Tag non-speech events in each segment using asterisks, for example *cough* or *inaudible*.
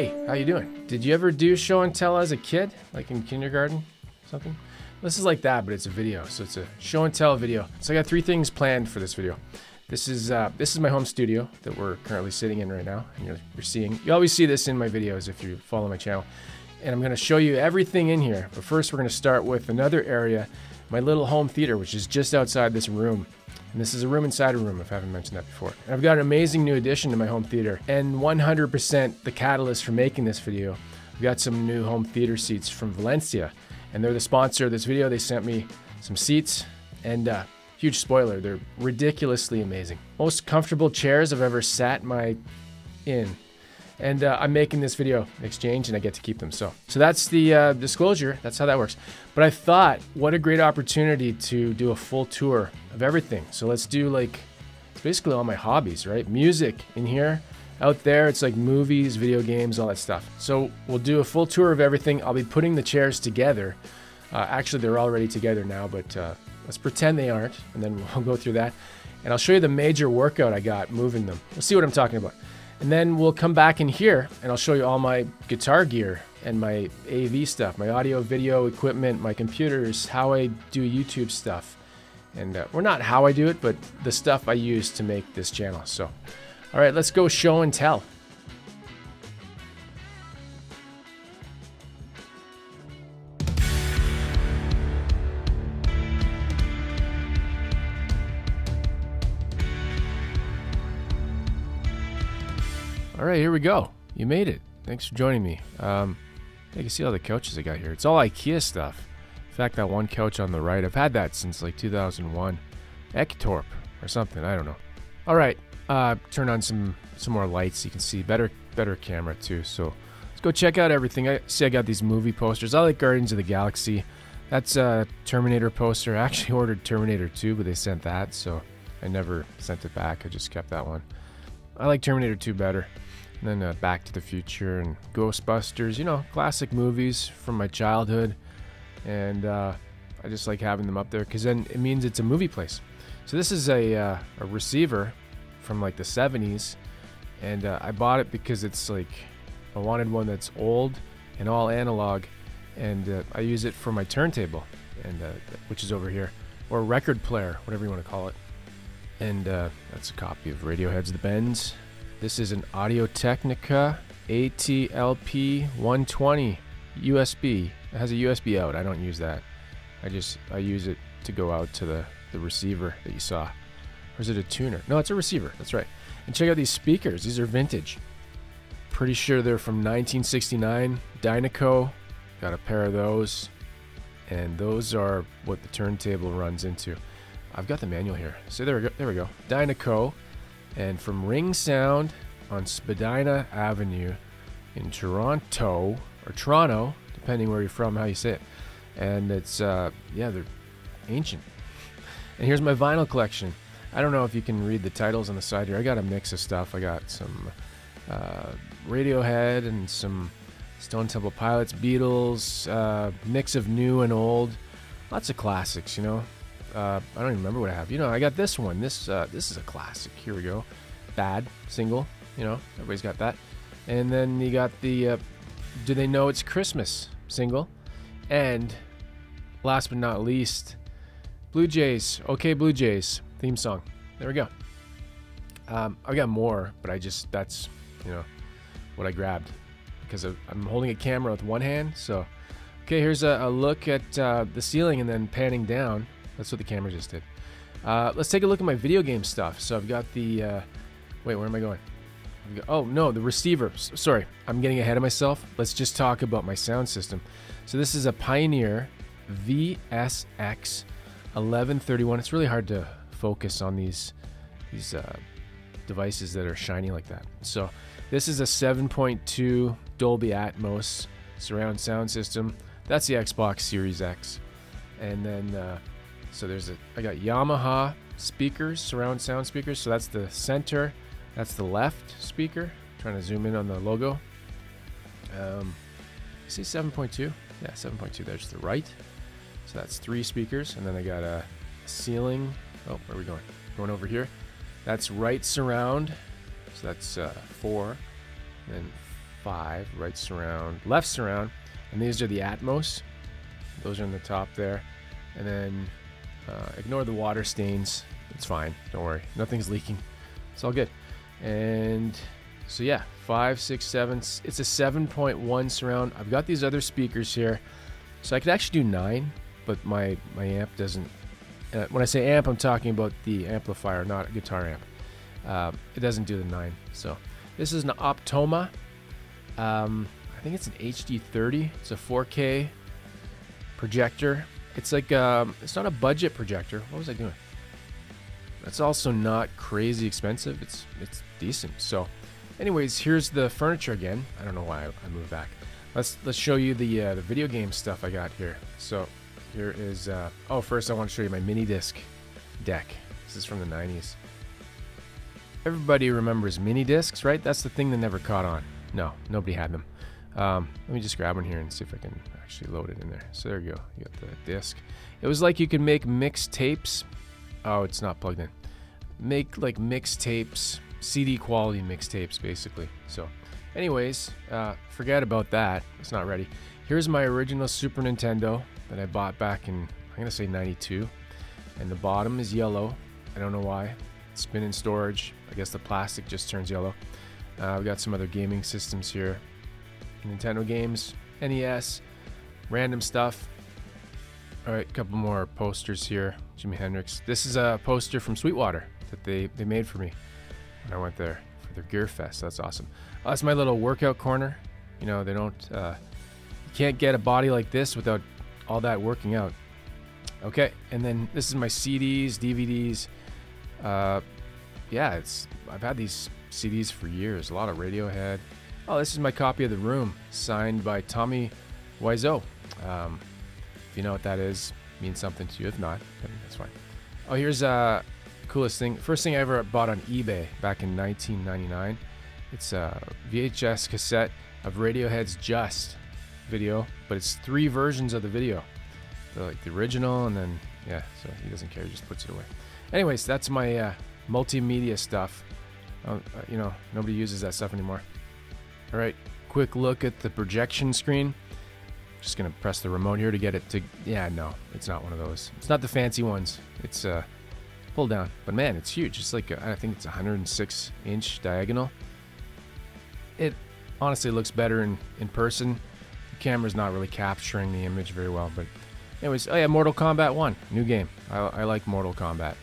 Hey, how you doing? Did you ever do show and tell as a kid, like in kindergarten, something? This is like that, but it's a video, so it's a show and tell video. So I got three things planned for this video. This is uh, this is my home studio that we're currently sitting in right now, and you're, you're seeing. You always see this in my videos if you follow my channel. And I'm going to show you everything in here. But first, we're going to start with another area, my little home theater, which is just outside this room. And this is a room inside a room, if I haven't mentioned that before. And I've got an amazing new addition to my home theater, and 100% the catalyst for making this video. I've got some new home theater seats from Valencia, and they're the sponsor of this video. They sent me some seats, and uh, huge spoiler, they're ridiculously amazing. Most comfortable chairs I've ever sat my in and uh, I'm making this video exchange and I get to keep them. So, so that's the uh, disclosure. That's how that works. But I thought, what a great opportunity to do a full tour of everything. So let's do like, it's basically all my hobbies, right? Music in here. Out there, it's like movies, video games, all that stuff. So we'll do a full tour of everything. I'll be putting the chairs together. Uh, actually, they're already together now, but uh, let's pretend they aren't, and then *laughs* we'll go through that. And I'll show you the major workout I got moving them. We'll see what I'm talking about. And then we'll come back in here and I'll show you all my guitar gear and my AV stuff, my audio, video equipment, my computers, how I do YouTube stuff. And uh, well, not how I do it, but the stuff I use to make this channel. So, all right, let's go show and tell. Right, here we go. You made it. Thanks for joining me. Um, you can see all the couches I got here. It's all IKEA stuff. In fact, that one couch on the right, I've had that since like 2001. Ektorp or something. I don't know. All right, uh, turn on some some more lights. You can see better better camera too. So let's go check out everything. I see I got these movie posters. I like Guardians of the Galaxy. That's a Terminator poster. *laughs* I actually ordered Terminator 2, but they sent that, so I never sent it back. I just kept that one. I like Terminator 2 better. And then uh, Back to the Future and Ghostbusters, you know, classic movies from my childhood. And uh, I just like having them up there because then it means it's a movie place. So this is a, uh, a receiver from like the 70s. And uh, I bought it because it's like, I wanted one that's old and all analog. And uh, I use it for my turntable, and uh, which is over here, or record player, whatever you want to call it. And that's a copy of Radiohead's The Bends. This is an Audio Technica ATLP 120 USB. It has a USB out. I don't use that. I just I use it to go out to the the receiver that you saw. Or is it a tuner? No, it's a receiver. That's right. And check out these speakers. These are vintage. Pretty sure they're from 1969. Dynaco. Got a pair of those. And those are what the turntable runs into. I've got the manual here. So there we go. There we go. Dynaco and from Ring Sound on Spadina Avenue in Toronto or Toronto, depending where you're from, how you say it. And it's uh, yeah, they're ancient. And here's my vinyl collection. I don't know if you can read the titles on the side here. I got a mix of stuff. I got some uh, Radiohead and some Stone Temple Pilots, Beatles, uh, mix of new and old. Lots of classics, you know. Uh, I don't even remember what I have. You know, I got this one. This uh, this is a classic. Here we go. Bad single. You know, everybody's got that. And then you got the uh, Do They Know It's Christmas single. And last but not least, Blue Jays. Okay, Blue Jays theme song. There we go. Um, I got more, but I just that's you know what I grabbed because I'm holding a camera with one hand. So, okay, here's a, a look at uh, the ceiling and then panning down. That's what the camera just did. Uh, let's take a look at my video game stuff. So I've got the. Uh, wait, where am I going? Got, oh no, the receiver. S sorry, I'm getting ahead of myself. Let's just talk about my sound system. So this is a Pioneer VSX 1131. It's really hard to focus on these these uh, devices that are shiny like that. So this is a 7.2 Dolby Atmos surround sound system. That's the Xbox Series X, and then uh, so there's a, I got Yamaha speakers, surround sound speakers. So that's the center, that's the left speaker. I'm trying to zoom in on the logo. Um, see 7.2? Yeah, 7.2. There's the right. So that's three speakers. And then I got a ceiling. Oh, where are we going? Going over here. That's right surround. So that's uh, four. And five, right surround, left surround, and these are the Atmos. Those are in the top there. And then uh, ignore the water stains. It's fine. Don't worry. Nothing's leaking. It's all good. And so yeah, five, six, seven. It's a 7.1 surround. I've got these other speakers here. So I could actually do nine, but my, my amp doesn't. Uh, when I say amp, I'm talking about the amplifier, not a guitar amp. Uh, it doesn't do the nine. So this is an Optoma. Um, I think it's an HD30. It's a 4K projector. It's like um, it's not a budget projector. What was I doing? That's also not crazy expensive. It's it's decent. So, anyways, here's the furniture again. I don't know why I, moved back. Let's let's show you the uh, the video game stuff I got here. So here is uh, oh first I want to show you my mini disc deck. This is from the 90s. Everybody remembers mini discs, right? That's the thing that never caught on. No, nobody had them. Um, let me just grab one here and see if I can actually load it in there. So there you go. You got the disc. It was like you could make mixed tapes. Oh, it's not plugged in. Make like mixed tapes, CD quality mixtapes, basically. So, anyways, uh, forget about that. It's not ready. Here's my original Super Nintendo that I bought back in, I'm gonna say 92. And the bottom is yellow. I don't know why. It's been in storage. I guess the plastic just turns yellow. Uh, we got some other gaming systems here. Nintendo games, NES, random stuff. All right, a couple more posters here. Jimi Hendrix. This is a poster from Sweetwater that they, they made for me when I went there for their Gear Fest. That's awesome. Oh, that's my little workout corner. You know, they don't, uh, you can't get a body like this without all that working out. Okay, and then this is my CDs, DVDs. Uh, yeah, it's I've had these CDs for years. A lot of Radiohead. Oh, this is my copy of The Room, signed by Tommy Wiseau. Um, if you know what that is, means something to you. If not, that's fine. Oh, here's uh coolest thing. First thing I ever bought on eBay back in 1999. It's a VHS cassette of Radiohead's Just video, but it's three versions of the video. Like the original, and then yeah, so he doesn't care, he just puts it away. Anyways, that's my uh, multimedia stuff. Uh, you know, nobody uses that stuff anymore. All right, quick look at the projection screen. Just gonna press the remote here to get it to. Yeah, no, it's not one of those. It's not the fancy ones. It's uh, pull down, but man, it's huge. It's like a, I think it's 106 inch diagonal. It honestly looks better in in person. The camera's not really capturing the image very well, but anyways, oh yeah, Mortal Kombat 1, new game. I, I like Mortal Kombat,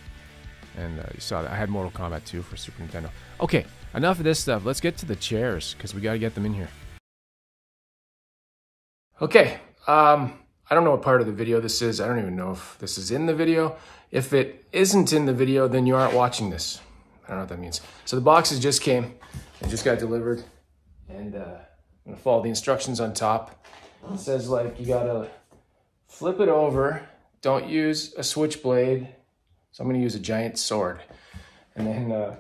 and uh, you saw that I had Mortal Kombat 2 for Super Nintendo. Okay, enough of this stuff. Let's get to the chairs because we got to get them in here. Okay, um, I don't know what part of the video this is. I don't even know if this is in the video. If it isn't in the video, then you aren't watching this. I don't know what that means. So the boxes just came. They just got delivered. And uh, I'm gonna follow the instructions on top. It says like you gotta flip it over. Don't use a switchblade. So I'm gonna use a giant sword. And then uh,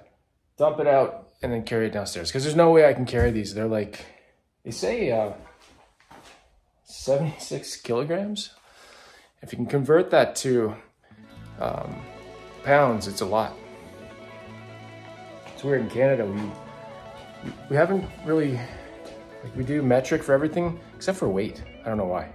dump it out and then carry it downstairs. Because there's no way I can carry these. They're like, they say uh, 76 kilograms. If you can convert that to um, pounds, it's a lot. It's weird in Canada, we, we haven't really, like we do metric for everything except for weight. I don't know why.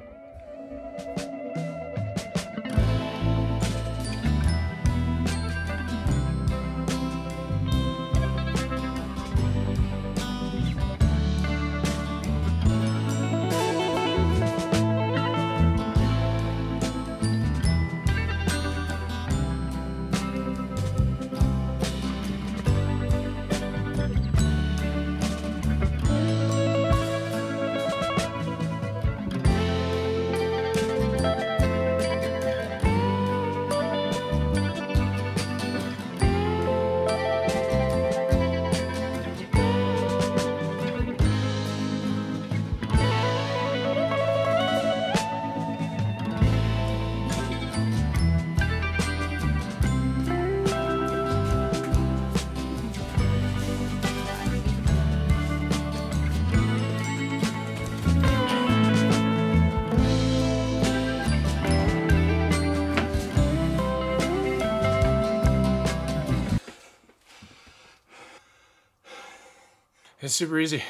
It's super easy.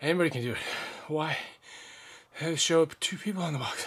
Anybody can do it. Why show up two people on the box?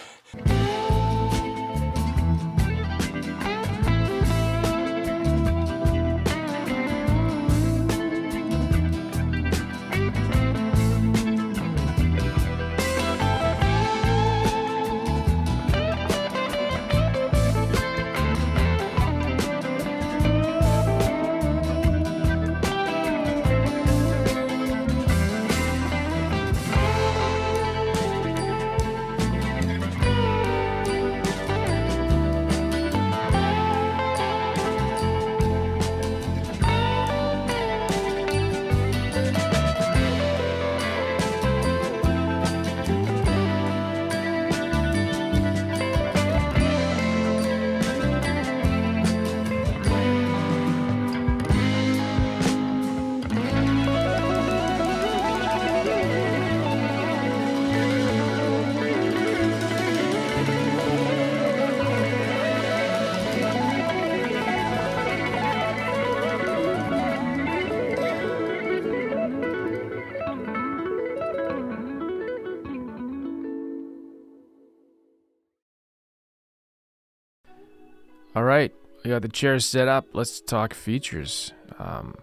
All right, we got the chairs set up. Let's talk features. Um,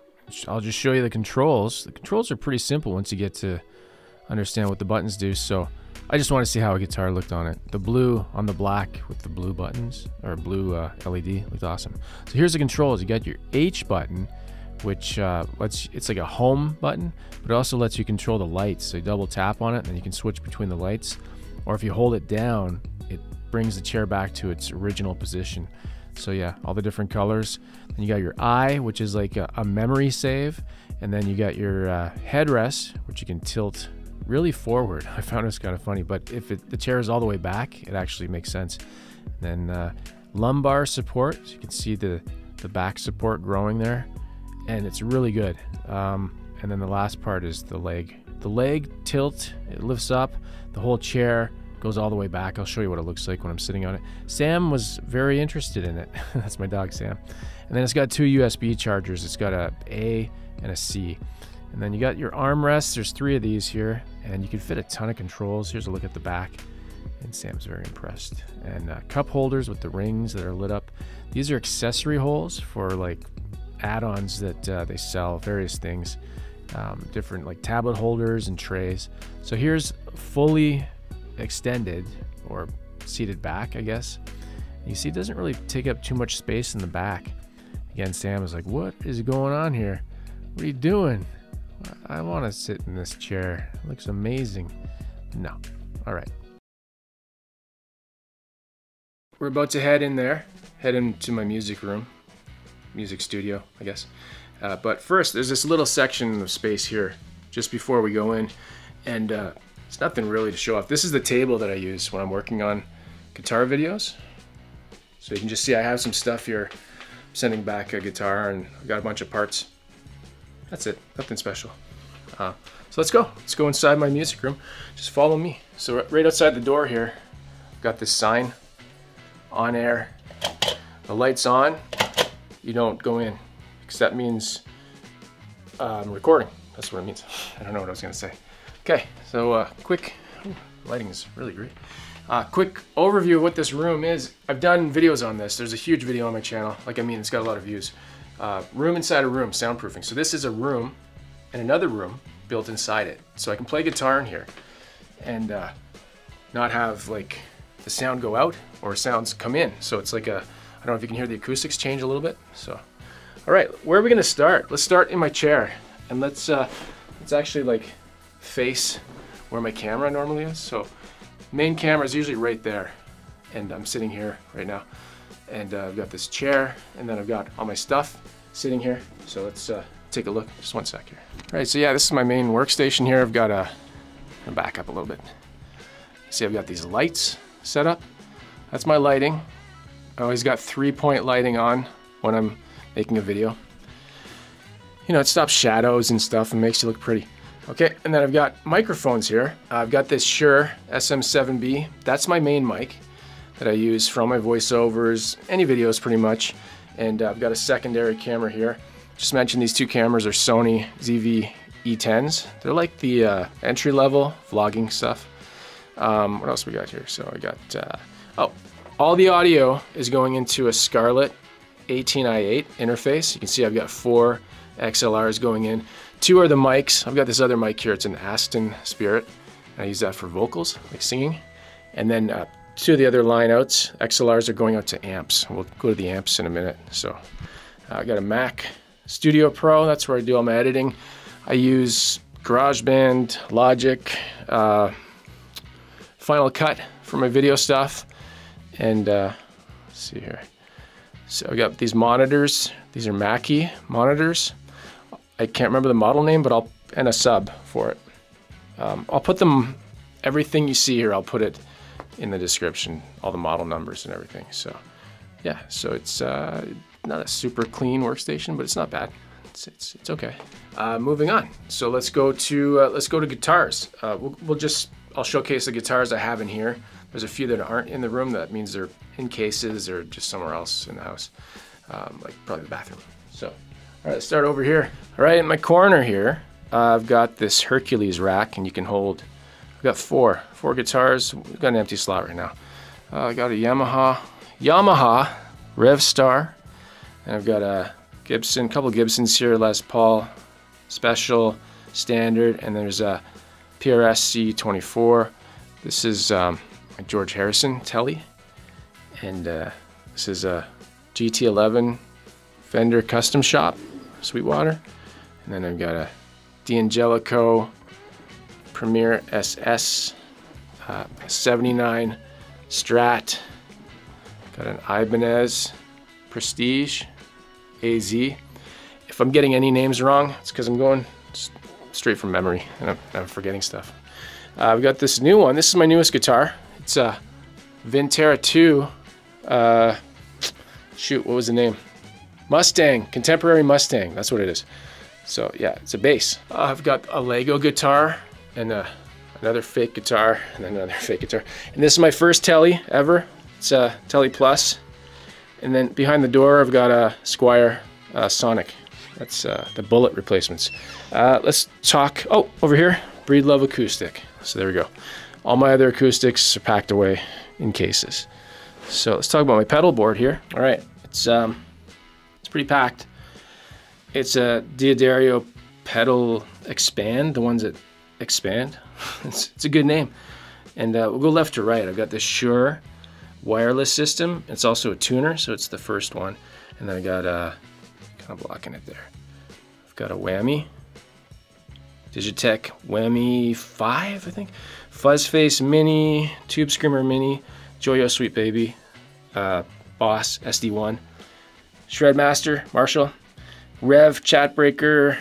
I'll just show you the controls. The controls are pretty simple once you get to understand what the buttons do. So I just want to see how a guitar looked on it. The blue on the black with the blue buttons or blue uh, LED looked awesome. So here's the controls. You got your H button, which uh, lets it's like a home button, but it also lets you control the lights. So you double tap on it, and you can switch between the lights. Or if you hold it down, it brings the chair back to its original position. So yeah, all the different colors. Then you got your eye, which is like a, a memory save. And then you got your uh, headrest, which you can tilt really forward. *laughs* I found this kind of funny, but if it, the chair is all the way back, it actually makes sense. And then uh, lumbar support, so you can see the, the back support growing there. And it's really good. Um, and then the last part is the leg. The leg tilt, it lifts up the whole chair goes all the way back. I'll show you what it looks like when I'm sitting on it. Sam was very interested in it. *laughs* That's my dog, Sam. And then it's got two USB chargers. It's got a A and a C. And then you got your armrests. There's three of these here, and you can fit a ton of controls. Here's a look at the back. And Sam's very impressed. And uh, cup holders with the rings that are lit up. These are accessory holes for like add-ons that uh, they sell, various things, um, different like tablet holders and trays. So here's fully extended or seated back, I guess. You see, it doesn't really take up too much space in the back. Again, Sam is like, What is going on here? What are you doing? I want to sit in this chair. It looks amazing. No. All right. We're about to head in there, head into my music room, music studio, I guess. Uh, but first, there's this little section of space here just before we go in. And uh, it's nothing really to show off. This is the table that I use when I'm working on guitar videos. So you can just see I have some stuff here. I'm sending back a guitar and I've got a bunch of parts. That's it, nothing special. Uh, so let's go. Let's go inside my music room. Just follow me. So right outside the door here, I've got this sign, on air. The light's on, you don't go in, because that means um, recording. That's what it means. I don't know what I was gonna say. Okay, so uh, quick, ooh, lighting is really great. Uh, quick overview of what this room is. I've done videos on this. There's a huge video on my channel. Like I mean, it's got a lot of views. Uh, room inside a room, soundproofing. So this is a room and another room built inside it. So I can play guitar in here and uh, not have like the sound go out or sounds come in. So it's like a, I don't know if you can hear the acoustics change a little bit. So, all right, where are we gonna start? Let's start in my chair and let's, uh, let's actually like face where my camera normally is. So main camera is usually right there. And I'm sitting here right now. And uh, I've got this chair and then I've got all my stuff sitting here. So let's uh, take a look, just one sec here. All right, so yeah, this is my main workstation here. I've got a, i back up a little bit. See, I've got these lights set up. That's my lighting. I always got three point lighting on when I'm making a video. You know, it stops shadows and stuff and makes you look pretty. Okay, and then I've got microphones here. I've got this Shure SM7B. That's my main mic that I use for all my voiceovers, any videos pretty much. And uh, I've got a secondary camera here. Just mentioned these two cameras are Sony ZV E10s. They're like the uh, entry level vlogging stuff. Um, what else we got here? So I got, uh, oh, all the audio is going into a Scarlett 18i8 interface. You can see I've got four XLRs going in. Two are the mics. I've got this other mic here. It's an Aston Spirit. I use that for vocals, like singing. And then uh, two of the other line outs, XLRs, are going out to amps. We'll go to the amps in a minute. So uh, I got a Mac Studio Pro. That's where I do all my editing. I use GarageBand, Logic, uh, Final Cut for my video stuff. And uh, see here. So I've got these monitors. These are Mackie monitors. I can't remember the model name, but I'll and a sub for it. Um, I'll put them. Everything you see here, I'll put it in the description, all the model numbers and everything. So, yeah. So it's uh, not a super clean workstation, but it's not bad. It's it's, it's okay. Uh, moving on. So let's go to uh, let's go to guitars. Uh, we'll, we'll just I'll showcase the guitars I have in here. There's a few that aren't in the room. That means they're in cases or just somewhere else in the house, um, like probably the bathroom. So, all right, start over here. All right, in my corner here, uh, I've got this Hercules rack, and you can hold. I've got four, four guitars. We've got an empty slot right now. Uh, I got a Yamaha, Yamaha Revstar, and I've got a Gibson, couple Gibsons here, Les Paul, Special, Standard, and there's a PRS C24. This is um, George Harrison Telly. And uh, this is a GT11 Fender Custom Shop, Sweetwater. And then I've got a D'Angelico Premier SS uh, 79 Strat. Got an Ibanez Prestige AZ. If I'm getting any names wrong, it's because I'm going straight from memory and I'm, I'm forgetting stuff. Uh, I've got this new one. This is my newest guitar. It's a Vintera 2. Uh, shoot, what was the name? Mustang, contemporary Mustang. That's what it is. So yeah, it's a bass. Uh, I've got a Lego guitar and a, another fake guitar and another *laughs* fake guitar. And this is my first Telly ever. It's a Telly Plus. And then behind the door, I've got a Squier uh, Sonic. That's uh, the bullet replacements. Uh, let's talk. Oh, over here, Breedlove Acoustic. So there we go. All my other acoustics are packed away in cases. So let's talk about my pedal board here. All right, it's um, it's pretty packed. It's a D'Addario pedal expand, the ones that expand. *laughs* it's, it's a good name. And uh, we'll go left to right. I've got this Shure wireless system. It's also a tuner, so it's the first one. And then I got uh, kind of blocking it there. I've got a whammy, Digitech Whammy 5, I think. Fuzzface Mini, Tube Screamer Mini, Joyo Sweet Baby, uh, Boss SD1, Shredmaster Marshall, Rev Chatbreaker,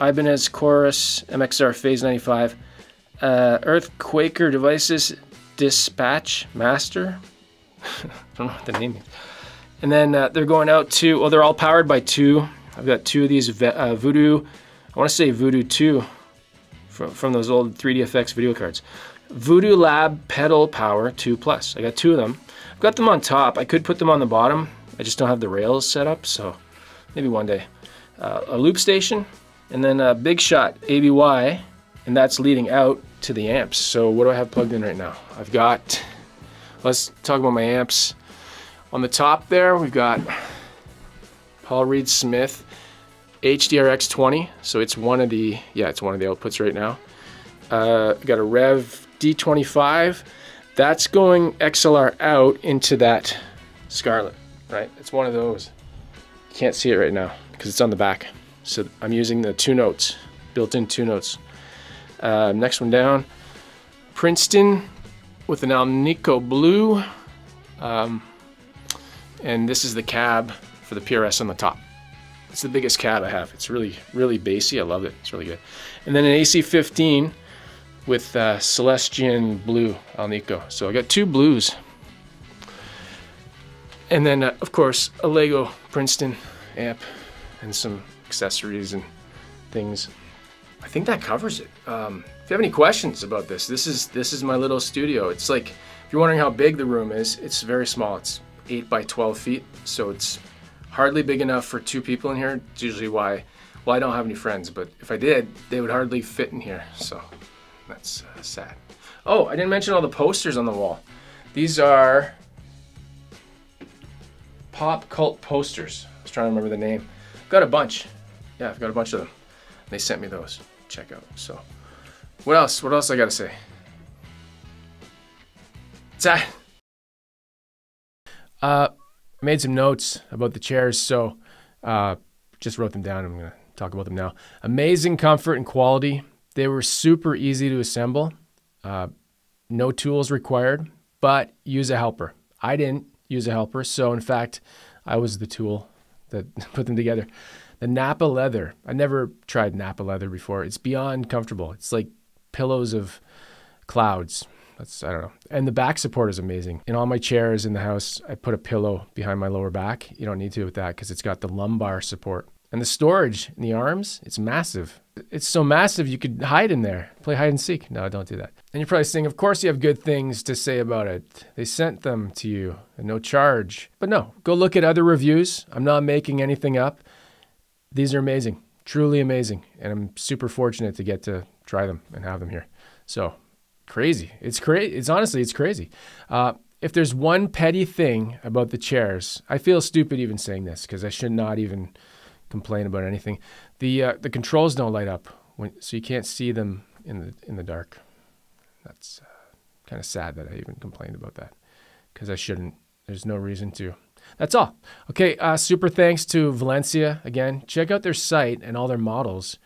Ibanez Chorus MXR Phase 95, uh, Earthquaker Devices Dispatch Master. *laughs* I don't know what the name is. And then uh, they're going out to, well, they're all powered by two. I've got two of these uh, Voodoo, I want to say Voodoo 2 from, from those old 3DFX video cards. Voodoo Lab Pedal Power 2 Plus. I got two of them. I've got them on top. I could put them on the bottom. I just don't have the rails set up, so maybe one day. Uh, a loop station, and then a Big Shot ABY, and that's leading out to the amps. So what do I have plugged in right now? I've got, let's talk about my amps. On the top there, we've got Paul Reed Smith HDRX 20. So it's one of the, yeah, it's one of the outputs right now. Uh, got a Revv D25. That's going XLR out into that Scarlett, right? It's one of those. You can't see it right now because it's on the back. So I'm using the two notes, built-in two notes. Uh, next one down, Princeton with an Alnico Blue. Um, and this is the cab for the PRS on the top. It's the biggest cab I have. It's really, really bassy. I love it. It's really good. And then an AC15 with uh, Celestion Blue Alnico. So I got two blues. And then, uh, of course, a Lego Princeton amp and some accessories and things. I think that covers it. Um, if you have any questions about this, this is this is my little studio. It's like, if you're wondering how big the room is, it's very small. It's 8 by 12 feet, so it's hardly big enough for two people in here. It's usually why Well, I don't have any friends, but if I did, they would hardly fit in here. So that's uh, sad. Oh, I didn't mention all the posters on the wall. These are pop cult posters. I was trying to remember the name. Got a bunch. Yeah, I've got a bunch of them. They sent me those. Check out. So, what else? What else I got to say? That? Uh, made some notes about the chairs, so uh, just wrote them down. I'm gonna talk about them now. Amazing comfort and quality. They were super easy to assemble. Uh, no tools required, but use a helper. I didn't use a helper, so in fact, I was the tool that *laughs* put them together. The Nappa leather. I never tried Nappa leather before. It's beyond comfortable. It's like pillows of clouds. That's I don't know. And the back support is amazing. In all my chairs in the house, I put a pillow behind my lower back. You don't need to with that because it's got the lumbar support. And the storage in the arms, it's massive. It's so massive you could hide in there, play hide and seek. No, don't do that. And you're probably saying, of course you have good things to say about it. They sent them to you at no charge. But no, go look at other reviews. I'm not making anything up. These are amazing, truly amazing. And I'm super fortunate to get to try them and have them here. So crazy. It's crazy. It's honestly, it's crazy. Uh, if there's one petty thing about the chairs, I feel stupid even saying this because I should not even complain about anything. The uh, the controls don't light up, when, so you can't see them in the in the dark. That's uh, kind of sad that I even complained about that because I shouldn't. There's no reason to. That's all. Okay. Uh, super thanks to Valencia again. Check out their site and all their models.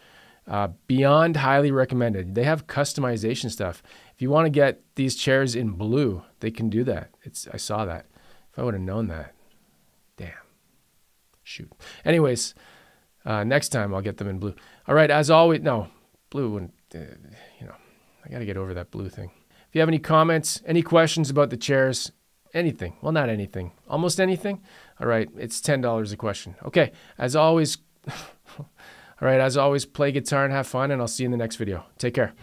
Uh, beyond highly recommended. They have customization stuff. If you want to get these chairs in blue, they can do that. It's I saw that. If I would have known that, damn. Shoot. Anyways, uh, next time I'll get them in blue. All right, as always, no, blue and uh, you know, I got to get over that blue thing. If you have any comments, any questions about the chairs, anything, well, not anything, almost anything, all right, it's $10 a question. Okay, as always, *laughs* all right, as always, play guitar and have fun, and I'll see you in the next video. Take care.